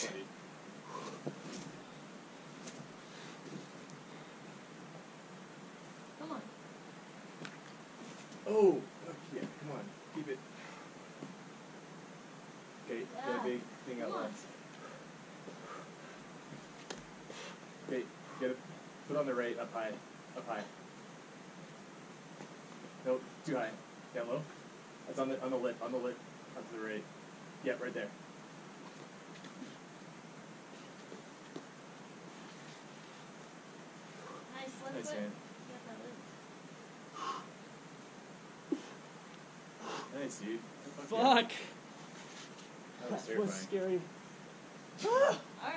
What? Come on. Oh, yeah, come on, keep it. Okay, get Yeah. a big thing out Come on. left. Okay, get it. Put on the right, up high, up high. Nope, too high. Down low. That's on the on the lip, on the lip, up to the right. Yep, right there. Nice left Nice foot. man. Got that lip. Dude. Fuck. That was That was scary. Ah! Alright.